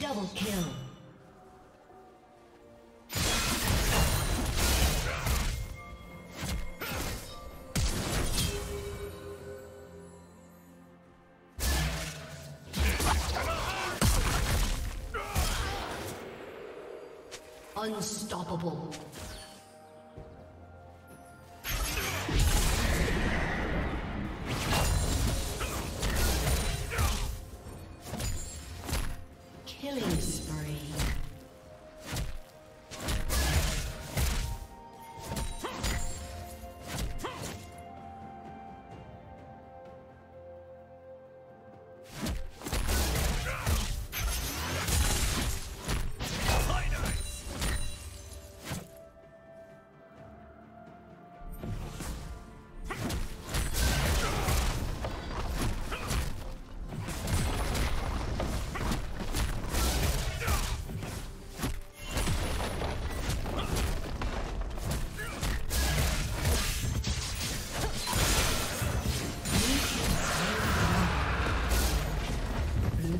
Double kill. Unstoppable.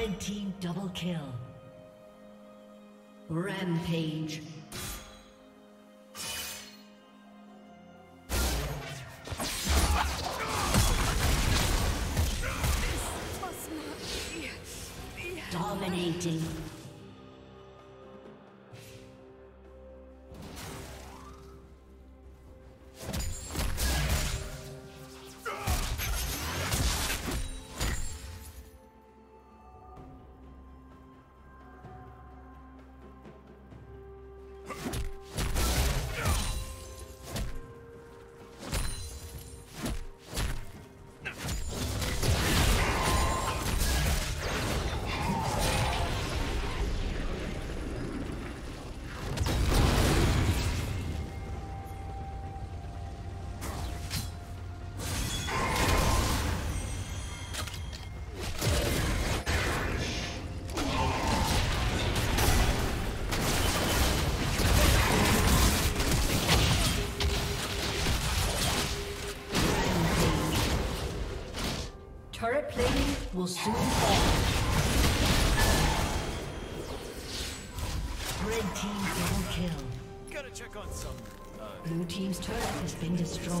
Red team double kill. Rampage. Dominating. Soon fall. Red team double kill. Gotta check on some. Uh... Blue team's turret has been destroyed.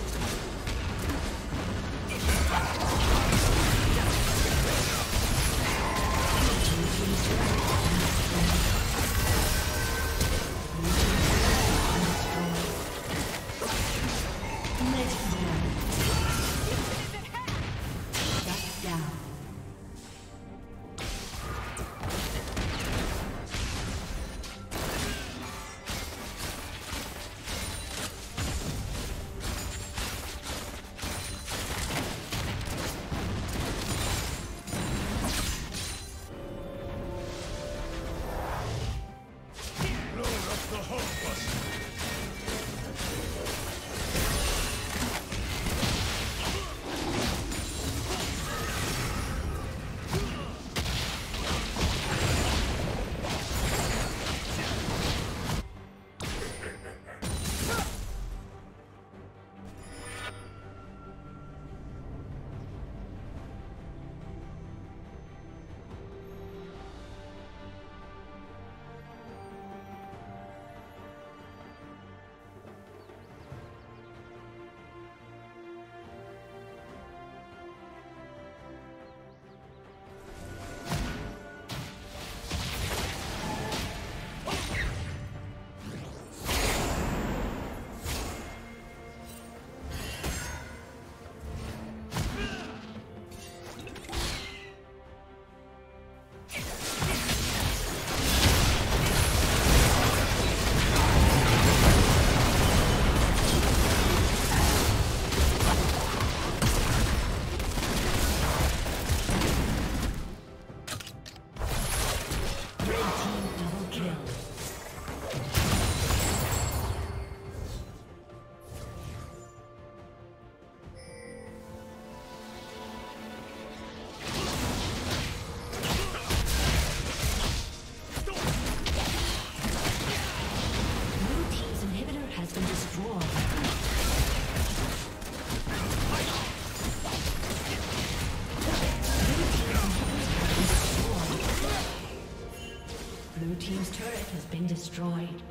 Destroyed.